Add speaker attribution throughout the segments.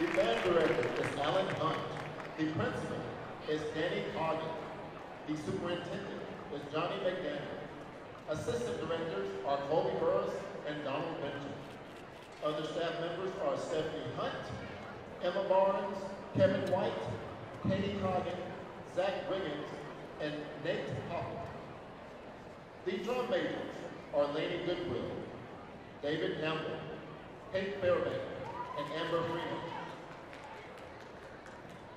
Speaker 1: The band director is Alan Hunt. The principal is Danny Coggin. The superintendent is Johnny McDaniel. Assistant directors are Colby Burris and Donald Benjamin. Other staff members are Stephanie Hunt, Emma Barnes, Kevin White, Katie Coggin, Zach Wiggins, and Nate Hopper. The drum majors are Laney Goodwill, David Campbell, Kate Fairbank, and Amber Freeman.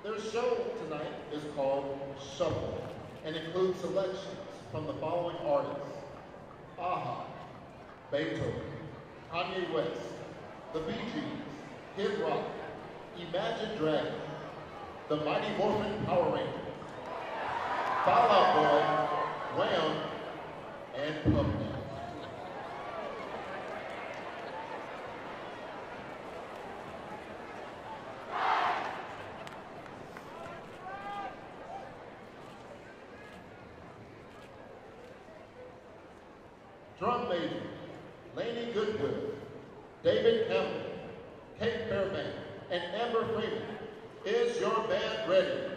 Speaker 1: Their show tonight is called Shuffle and includes selections from the following artists. a-ha, Beethoven, Kanye West, The Bee Gees, Kid Rock, Imagine Dragons, The Mighty Morphin Power Rangers, Fall Out Boy, Wham, and Puff Drum major, Laney Goodwood, David Campbell, Kate Fairbank, and Amber Freeman. Is your band ready?